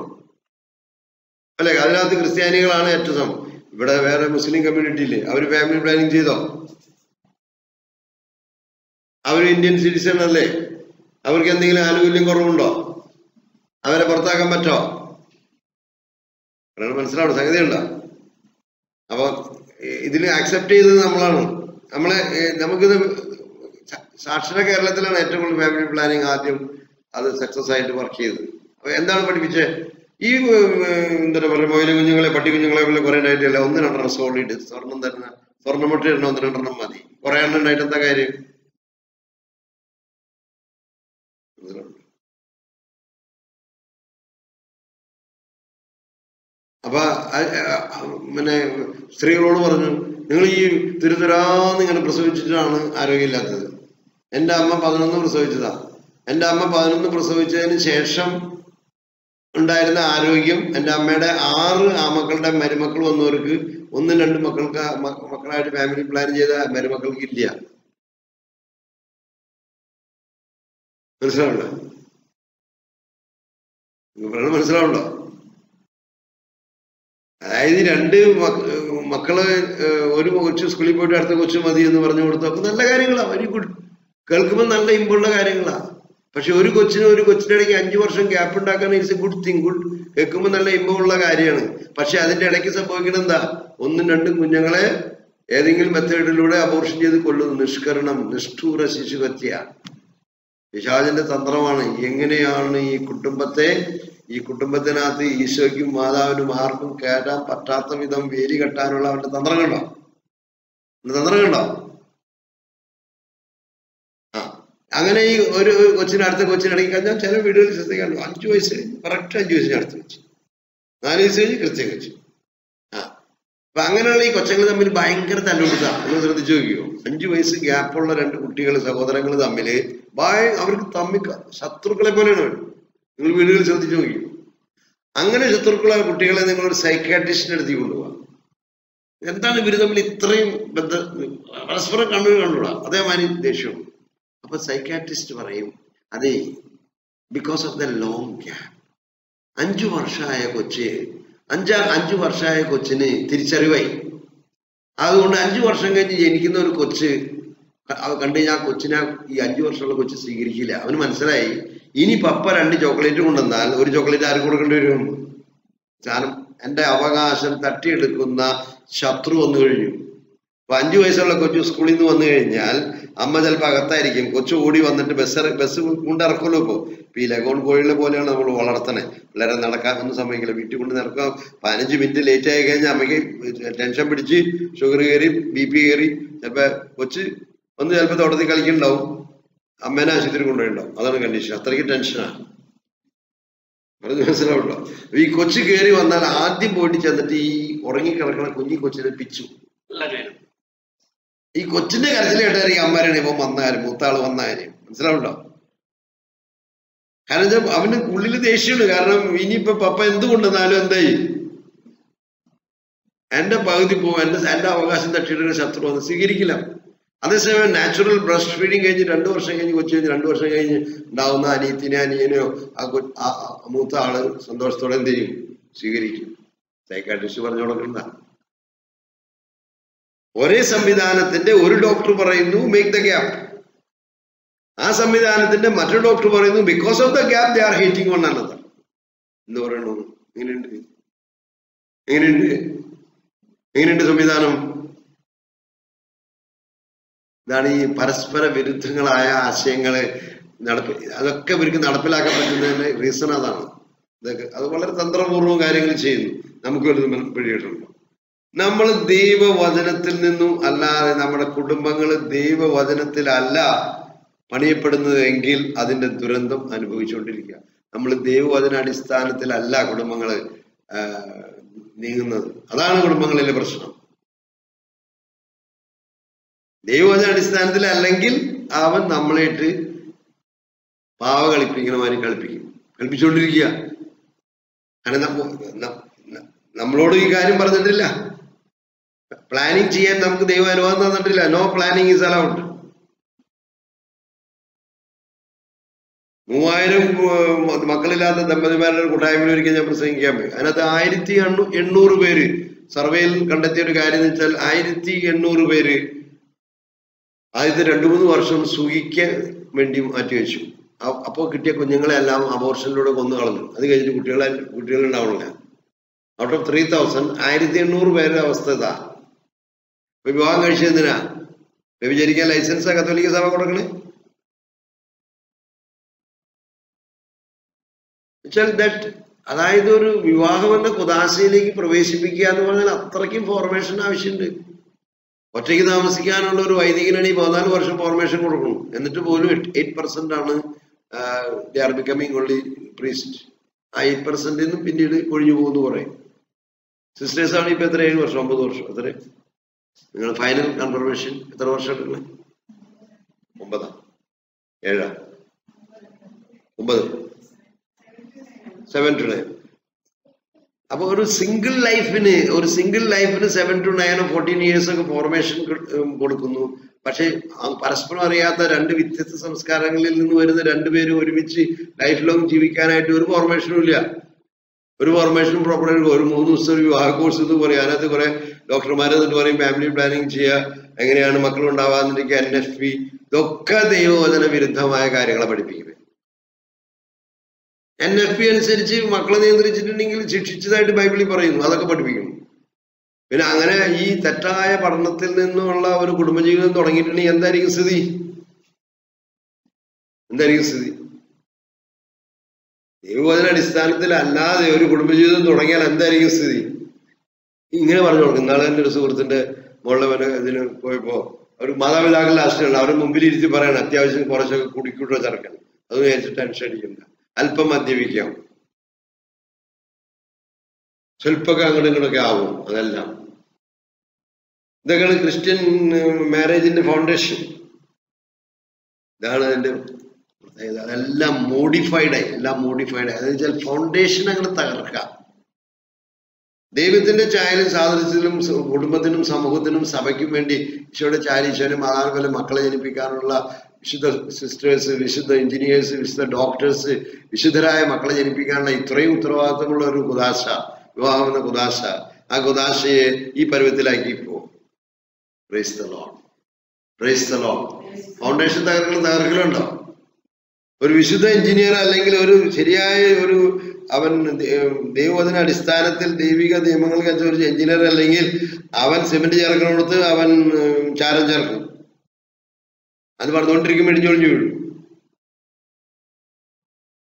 അല്ലെ? അതിനകത്ത് ക്രിസ്ത്യാനികളാണ് ഏറ്റവും ഇവിടെ വേറെ മുസ്ലിം കമ്മ്യൂണിറ്റി ഇല്ലേ? അവർ ഫാമിലി പ്ലാനിങ് ചെയ്തോ? അവർ ഇന്ത്യൻ സിറ്റിസൺ അല്ലേ? അവർക്ക് എന്തെങ്കിലും ആനുകൂല്യം കുറവുണ്ടോ? അവരെ പുറത്താക്കാൻ പറ്റോ? പറയണ മനസ്സിലാവണം സംഗതി ഉണ്ടോ അപ്പൊ ഇതിൽ അക്സെപ്റ്റ് ചെയ്തത് നമ്മളാണ്. നമ്മളെ നമുക്കിത് സാക്ഷര കേരളത്തിലാണ് ഏറ്റവും കൂടുതൽ ഫാമിലി പ്ലാനിങ് ആദ്യം അത് സക്സസ് ആയിട്ട് വർക്ക് ചെയ്തത്. അപ്പൊ എന്താണ് പഠിപ്പിച്ചത് ഈ എന്താ പറയുക മൊയില കുഞ്ഞുങ്ങളെ പട്ടി കുഞ്ഞുങ്ങളെ പോലെ കുറെ ഉണ്ടായിട്ടില്ല. ഒന്ന് രണ്ടെണ്ണം സോളിഡ് സ്വർണം തരുന്ന സ്വർണമുട്ട ഇടണം ഒന്ന് രണ്ടെണ്ണം മതി. കുറെ എണ്ണം ഉണ്ടായിട്ട് എന്താ കാര്യം? അപ്പൊ പിന്നെ സ്ത്രീകളോട് പറഞ്ഞു നിങ്ങൾ ഈ തിരുതുരാന്ന് ഇങ്ങനെ പ്രസവിച്ചിട്ടാണ് ആരോഗ്യമില്ലാത്തത്. എന്റെ അമ്മ പതിനൊന്ന് പ്രസവിച്ചതാ. എന്റെ അമ്മ പതിനൊന്ന് പ്രസവിച്ചതിന് ശേഷം ഉണ്ടായിരുന്ന ആരോഗ്യം എന്റെ അമ്മയുടെ ആറ് ആ മക്കളുടെ മരുമക്കൾ വന്നവർക്ക് ഒന്നും രണ്ട് മക്കൾക്ക് മക്കളായിട്ട് ഫാമിലി പ്ലാൻ ചെയ്ത മരുമക്കൾക്ക് ഇല്ല. മനസ്സിലാവുണ്ടോ? മനസ്സിലാവുണ്ടോ? അതായത് രണ്ട് മക്ക- മക്കൾ ഒരു കൊച്ചു സ്കൂളിൽ പോയിട്ട് അടുത്ത കൊച്ചു മതി എന്ന് പറഞ്ഞു കൊടുത്തു അപ്പൊ നല്ല കാര്യങ്ങളാ. Very good. കേൾക്കുമ്പോൾ നല്ല ഇമ്പുള്ള കാര്യങ്ങളാ. പക്ഷെ ഒരു കൊച്ചിന് ഒരു കൊച്ചിന്റെ ഇടയ്ക്ക് അഞ്ചു വർഷം ഗ്യാപ്പ് ഉണ്ടാക്കാൻ it's a good thing good കേൾക്കുമ്പോൾ നല്ല ഇമ്പമുള്ള കാര്യമാണ്. പക്ഷെ അതിന്റെ ഇടയ്ക്ക് സംഭവിക്കണം എന്താ? ഒന്നും രണ്ടും കുഞ്ഞുങ്ങളെ ഏതെങ്കിലും മെത്തേഡിലൂടെ അബോർഷൻ ചെയ്ത് കൊല്ലുന്നു. നിഷ്കരണം നിഷ്ഠൂര ശിശുഹത്യ. പിശാചിന്റെ തന്ത്രമാണ് എങ്ങനെയാണ് ഈ കുടുംബത്തെ ഈ കുടുംബത്തിനകത്ത് ഈശോയ്ക്കും മാതാവിനും ആർക്കും കയറ്റാൻ പറ്റാത്ത വിധം വേലി കെട്ടാനുള്ള അവന്റെ തന്ത്രം കണ്ടോ അവന്റെ തന്ത്രം ആ. അങ്ങനെ ഈ ഒരു കൊച്ചിന് അടുത്ത കൊച്ചിനിടയ്ക്ക് കഴിഞ്ഞാൽ ചില വീടുകളിൽ ശ്രദ്ധിക്കാണ്ട് അഞ്ചു വയസ്സ് കഴിഞ്ഞ് കറക്റ്റ് അഞ്ചു വയസ്സിന് അടുത്ത് വെച്ച് നാല് വയസ്സ് കഴിഞ്ഞ് കൃത്യം വെച്ച് ആ. അപ്പൊ അങ്ങനെയുള്ള ഈ കൊച്ചങ്ങൾ തമ്മിൽ ഭയങ്കര തല്ലുകൊടുത്താണ് നിങ്ങൾ ശ്രദ്ധിച്ചു നോക്കിയോ അഞ്ചു വയസ്സ് ഗ്യാപ്പുള്ള രണ്ട് കുട്ടികൾ സഹോദരങ്ങൾ തമ്മിൽ ഭയ അവർക്ക് തമ്മിൽ ശത്രുക്കളെ പോലെയാണ്. നിങ്ങൾ വീടുകളിൽ ചോദിച്ചു നോക്കി. അങ്ങനെ ശത്രുക്കളായ കുട്ടികളെ നിങ്ങൾ ഒരു സൈക്കാട്രിസ്റ്റിന്റെ അടുത്ത് കൊണ്ടുപോകാം. എന്താണ് ഇവർ തമ്മിൽ ഇത്രയും ബന്ധ പരസ്പരം കണ്ണു കണ്ടുകൂടാ? അതേമാതിരി ദേഷ്യവും. അപ്പൊ സൈക്കാട്രിസ്റ്റ് പറയും അതെ because of the long gap അഞ്ചു വർഷമായ കൊച്ച് അഞ്ചാ അഞ്ചു വർഷമായ കൊച്ചിന് തിരിച്ചറിവായി. അതുകൊണ്ട് അഞ്ചു വർഷം കഴിഞ്ഞ് ജനിക്കുന്ന ഒരു കൊച്ച് കണ്ടു കഴിഞ്ഞാൽ ആ കൊച്ചിനെ ഈ അഞ്ചു വർഷമുള്ള കൊച്ച് സ്വീകരിക്കില്ല അവന് മനസ്സിലായി ഇനി പപ്പ രണ്ട് ചോക്ലേറ്റ് കൊണ്ടുവന്നാൽ ഒരു ചോക്ലേറ്റ് ആർക്ക് കൊടുക്കേണ്ടി വരും? കാരണം എന്റെ അവകാശം തട്ടിയെടുക്കുന്ന ശത്രു വന്നു കഴിഞ്ഞു. അപ്പൊ അഞ്ചു വയസ്സുള്ള കൊച്ചു സ്കൂളിൽ നിന്ന് വന്നു കഴിഞ്ഞാൽ അമ്മ ചിലപ്പോൾ അകത്തായിരിക്കും. കൊച്ചു ഓടി വന്നിട്ട് ബസ് ബസ് കൊണ്ടിറക്കുമല്ലോ ഇപ്പോ. ഇപ്പൊ ഈ ലഗോൺ കോഴികളെ പോലെയാണ് നമ്മൾ വളർത്തണേ. പിള്ളേരെ നടക്കാനൊന്നും സമയങ്ങളിൽ വീട്ടിൽ കൊണ്ട് നടക്കാം. പതിനഞ്ച് മിനിറ്റ് ലേറ്റ് ആയി കഴിഞ്ഞാൽ അമ്മയ്ക്ക് ടെൻഷൻ പിടിച്ച് ഷുഗർ കയറി ബി പി കയറി ചിലപ്പോ കൊച്ച് ഒന്ന് ചിലപ്പോൾ തോട്ടത്തിൽ കളിക്കുന്നുണ്ടാവും. അമ്മേനെ ആശുപത്രി കൊണ്ടുപോയിണ്ടാവും അതാണ് കണ്ടീഷൻ അത്രയ്ക്ക് ടെൻഷനാണ് പറഞ്ഞ് മനസ്സിലാവുണ്ടോ? അപ്പൊ ഈ കൊച്ചു കയറി വന്നാൽ ആദ്യം പോയിട്ട് ചെന്നിട്ട് ഈ ഉറങ്ങിക്കിടക്കുന്ന കുഞ്ഞി കൊച്ചിനെ പിച്ചു. ഈ കൊച്ചിന്റെ കരച്ചിൽ കേട്ടായിരിക്കും അമ്മമാരാണ് ഇവൻ വന്നാലും മൂത്താൾ വന്നാലും മനസ്സിലാവുണ്ടോ? കാരണം അവന് ഉള്ളിൽ ദേഷ്യമാണ് കാരണം ഇനിയിപ്പോ പപ്പ എന്ത് കൊണ്ടുവന്നാലും എന്തായി? എന്റെ പകുതി പോവും. എന്റെ എന്റെ അവകാശം തട്ടിയിട്ട് ശത്രു വന്ന് സ്വീകരിക്കില്ല. അതേസമയം നാച്ചുറൽ ബ്രസ്റ്റ് ഫീഡിങ് കഴിഞ്ഞ് രണ്ടു വർഷം കഴിഞ്ഞ് കൊച്ചു കഴിഞ്ഞ് രണ്ടു വർഷം കഴിഞ്ഞ് ഉണ്ടാവുന്ന അനിയത്തിനെ അനിയനെയോ ആ മൂത്ത ആൾ സന്തോഷത്തോടെ എന്ത് ചെയ്യും? സ്വീകരിക്കും. സൈക്കാട്രിസ്റ്റ് പറഞ്ഞു കൊടുക്കണ്ട ഒരേ സംവിധാനത്തിന്റെ ഒരു ഡോക്ടർ പറയുന്നു മേക്ക് ദ ഗ്യാപ്പ് ആ സംവിധാനത്തിന്റെ മറ്റൊരു ഡോക്ടർ പറയുന്നു because of the gap they are hitting one another എന്ന് പറയണു എങ്ങനെയുണ്ട്? എങ്ങനെയുണ്ട്? എങ്ങനെയുണ്ട് സംവിധാനം? ഇതാണ് ഈ പരസ്പര വിരുദ്ധങ്ങളായ ആശയങ്ങളെ നടപ്പി അതൊക്കെ ഇവർക്ക് നടപ്പിലാക്കാൻ പറ്റുന്നതിന്റെ റീസൺ അതാണ്. ഇതൊക്കെ അത് വളരെ തന്ത്രപൂർവം കാര്യങ്ങൾ ചെയ്യുന്നു. നമുക്ക് ഒരു പിടിയിട്ടുണ്ട് നമ്മൾ ദൈവവചനത്തിൽ നിന്നും അല്ലാതെ നമ്മുടെ കുടുംബങ്ങൾ ദൈവവചനത്തിലല്ല പണിയപ്പെടുന്നത് എങ്കിൽ അതിന്റെ ദുരന്തം അനുഭവിച്ചുകൊണ്ടിരിക്കുക. നമ്മൾ ദൈവവചന അടിസ്ഥാനത്തിലല്ല കുടുംബങ്ങൾ നീങ്ങുന്നത്. അതാണ് കുടുംബങ്ങളിലെ പ്രശ്നം. ദൈവവചന അടിസ്ഥാനത്തിൽ അല്ലെങ്കിൽ അവൻ നമ്മളായിട്ട് പാവ കളിപ്പിക്കുന്ന മാതിരി കളിപ്പിക്കും. കളിപ്പിച്ചുകൊണ്ടിരിക്കുക. നമ്മളോട് ഈ കാര്യം പറഞ്ഞിട്ടില്ല. പ്ലാനിങ് ചെയ്യാൻ നമുക്ക് ദൈവം അനുവാദം തന്നിട്ടില്ല. നോ പ്ലാനിങ് ഈസ് അലൗഡ് മൂവായിരം മക്കളില്ലാത്ത ദമ്പതിമാരുടെ ഒരു കൂട്ടായ്മയിൽ ഒരിക്കൽ ഞാൻ പ്രസംഗിക്കാൻ പോയി. അതിനകത്ത് ആയിരത്തി എണ്ണൂ എണ്ണൂറ് പേര് സർവേയിൽ കണ്ടെത്തിയ ഒരു കാര്യം എന്ന് വെച്ചാൽ ആയിരത്തി എണ്ണൂറ് പേര് ആദ്യത്തെ രണ്ടു മൂന്ന് വർഷം സുഖിക്ക് വേണ്ടി മാറ്റിവെച്ചു അപ്പൊ കിട്ടിയ കുഞ്ഞുങ്ങളെ എല്ലാം അബോർഷനിലൂടെ കൊന്നു കളഞ്ഞു. അത് കഴിഞ്ഞിട്ട് കുട്ടികളെ കുട്ടികളുണ്ടാവണില്ല. ഔട്ട് ഓഫ് ത്രീ തൗസൻഡ് ആയിരത്തി എണ്ണൂറ് പേരുടെ അവസ്ഥ ഇതാ. വിവാഹം കഴിച്ചതിനാ വ്യഭിചരിക്കാൻ ലൈസൻസ് കത്തോലിക്ക സഭ കൊടുക്കണേ? വെച്ചാൽ ദറ്റ് അതായത് ഒരു വിവാഹം എന്ന കുദാശയിലേക്ക് പ്രവേശിപ്പിക്കുക എന്ന് പറഞ്ഞാൽ അത്രയ്ക്കും ഫോർമേഷൻ ആവശ്യമുണ്ട്. ഒറ്റയ്ക്ക് താമസിക്കാനുള്ള ഒരു വൈദികനാണെങ്കിൽ പതിനാല് വർഷം ഫോർമേഷൻ കൊടുക്കണം. എന്നിട്ട് പോലും എയ്റ്റ് പെർസെന്റ് ആണ് they are becoming only priest ആ എയ്റ്റ് പെർസെന്റിൽ നിന്നും പിന്നീട് കൊഴിഞ്ഞു പോകുന്നു പറയും. സിസ്റ്റേഴ്സ് ആണ് ഇപ്പൊ എത്ര? ഏഴ് വർഷം ഒമ്പത് വർഷം. എത്ര? നിങ്ങൾ ഫൈനൽ കൺഫർമേഷൻ എത്ര വർഷം എടുക്കുന്നത് ഒമ്പതാ? ഏഴാ? ഒമ്പത്? സെവൻ ടു നയൻ അപ്പൊ ഒരു സിംഗിൾ ലൈഫിന് ഒരു സിംഗിൾ ലൈഫിന് seven to nine fourteen years ഒക്കെ ഫോർമേഷൻ കൊടുക്കുന്നു. പക്ഷെ പരസ്പരം അറിയാത്ത രണ്ട് വ്യത്യസ്ത സംസ്കാരങ്ങളിൽ നിന്ന് വരുന്ന രണ്ടുപേരും ഒരുമിച്ച് ലൈഫ് ലോങ് ജീവിക്കാനായിട്ട് ഒരു ഫോർമേഷനും ഇല്ല. ഒരു ഫോർമേഷനും പ്രോപ്പറായിട്ട് ഒരു മൂന്ന് ദിവസം ഒരു വിവാഹ കോഴ്സ് എന്ന് പറയും. അതിനകത്ത് കുറെ ഡോക്ടർമാർ എന്നിട്ട് പറയും ഫാമിലി പ്ലാനിങ് ചെയ്യുക എങ്ങനെയാണ് മക്കൾ ഉണ്ടാവാന്നിരിക്കുക എൻ എഫ് പി ഇതൊക്കെ ദൈവവചന വിരുദ്ധമായ കാര്യങ്ങളെ പഠിപ്പിക്കുന്നത് എൻ എഫ് പി അനുസരിച്ച് മക്കളെ നിയന്ത്രിച്ചിട്ടുണ്ടെങ്കിൽ ശിക്ഷിച്ചതായിട്ട് ബൈബിളിൽ പറയുന്നു. അതൊക്കെ പഠിപ്പിക്കുന്നു. പിന്നെ അങ്ങനെ ഈ തെറ്റായ പഠനത്തിൽ നിന്നുള്ള ഒരു കുടുംബജീവിതം തുടങ്ങിയിട്ടുണ്ടെങ്കിൽ എന്തായിരിക്കും സ്ഥിതി? എന്തായിരിക്കും സ്ഥിതി? ദൈവവചന അടിസ്ഥാനത്തിൽ അല്ലാതെ ഒരു കുടുംബജീവിതം തുടങ്ങിയാൽ എന്തായിരിക്കും സ്ഥിതി? ഇങ്ങനെ പറഞ്ഞു കൊടുക്കും. ഇന്നാളെ എന്റെ ഒരു സുഹൃത്തിന്റെ മുകളിലവന് ഇതിന് പോയപ്പോ അവർ മാതാപിതാക്കളുടെ ആശ്രയമുണ്ട്. അവരുടെ മുമ്പിൽ ഇരുത്തി പറയണം അത്യാവശ്യം കുറച്ചൊക്കെ കുടിക്കൂട്ടോ ചെറുക്കൻ അത് വിചാരിച്ച് ടെൻഷൻ അടിക്കണ്ട. അല്പം മദ്യപിക്കാം. സ്വല്പമൊക്കെ ഇങ്ങോട്ടൊക്കെ ആവും അതെല്ലാം. ഇതൊക്കെയാണ് ക്രിസ്ത്യൻ മാരേജിന്റെ ഫൗണ്ടേഷൻ ഇതാണ് അതിന്റെ അതെല്ലാം മോഡിഫൈഡ് ആയി എല്ലാം മോഡിഫൈഡ് ആയി. അതെന്ന് വെച്ചാൽ ഫൗണ്ടേഷൻ അങ്ങനെ തകർക്കാം ദൈവത്തിന്റെ ചായലും സാദൃശ്യത്തിലും കുടുംബത്തിനും സമൂഹത്തിനും സഭയ്ക്കും വേണ്ടി ഈശോയുടെ ചായ ഈശോയുടെ മാതാവിനെ മക്കളെ ജനിപ്പിക്കാനുള്ള വിശുദ്ധ സിസ്റ്റേഴ്സ് വിശുദ്ധ എഞ്ചിനീയേഴ്സ് വിശുദ്ധ ഡോക്ടേഴ്സ് വിശുദ്ധരായ മക്കളെ ജനിപ്പിക്കാനുള്ള ഇത്രയും ഉത്തരവാദിത്തമുള്ള ഒരു കുദാശ വിവാഹം എന്ന കുദാശ ആ കുദാശയെ ഈ പരുവത്തിലാക്കി പോകും ഫൗണ്ടേഷൻ തകർക്കലും തകർക്കലുണ്ടോ? ഒരു വിശുദ്ധ എഞ്ചിനീയർ അല്ലെങ്കിൽ ഒരു ശരിയായ ഒരു അവൻ ദൈവത്തിന്റെ അടിസ്ഥാനത്തിൽ ദൈവിക നിയമങ്ങൾക്ക് അനുസരിച്ച് എഞ്ചിനീയർ അല്ലെങ്കിൽ അവൻ സിമെന്റ് ചേർക്കണോടത്ത് അവൻ ഉം, ചാരം ചേർക്കും. അത് പറഞ്ഞുകൊണ്ടിരിക്കുമ്പോൾ ഇടിഞ്ഞൊഴിഞ്ഞു വീഴും.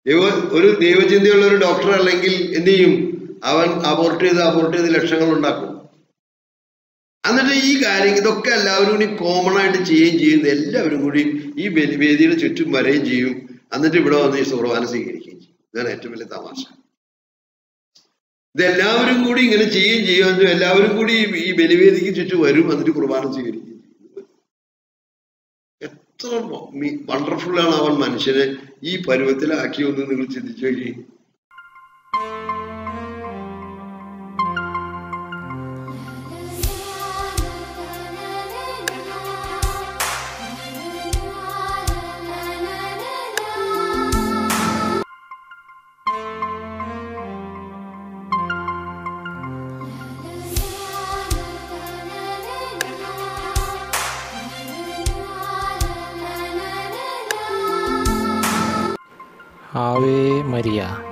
ദൈവ ഒരു ദൈവചിന്തയുള്ള ഒരു ഡോക്ടർ അല്ലെങ്കിൽ എന്ത് ചെയ്യും? അവൻ അബോർട്ട് ചെയ്ത് അബോർട്ട് ചെയ്ത് ലക്ഷങ്ങൾ ഉണ്ടാക്കും. എന്നിട്ട് ഈ കാര്യം ഇതൊക്കെ എല്ലാവരും കൂടി കോമൺ ആയിട്ട് ചെയ്യുകയും ചെയ്യുന്നു എല്ലാവരും കൂടി ഈ വേദിയുടെ ചുറ്റും വരെയും ചെയ്യും. എന്നിട്ട് ഇവിടെ വന്ന് ഈ കുർബാന സ്വീകരിക്കുകയും ചെയ്യും. ഇതാണ് ഏറ്റവും വലിയ തമാശ. ഇതെല്ലാവരും കൂടി ഇങ്ങനെ ചെയ്യുകയും ചെയ്യും. എന്നിട്ട് എല്ലാവരും കൂടി ഈ- ബലിവേദിക്ക് ചുറ്റും വരും. എന്നിട്ട് കുർബാന സ്വീകരിക്കുകയും ചെയ്യും വണ്ടർഫുള്ളാണ് അവൻ മനുഷ്യനെ ഈ പരുവത്തിലാക്കിയൊന്ന് നിങ്ങൾ ചിന്തിച്ചു നോക്കി. Ave Maria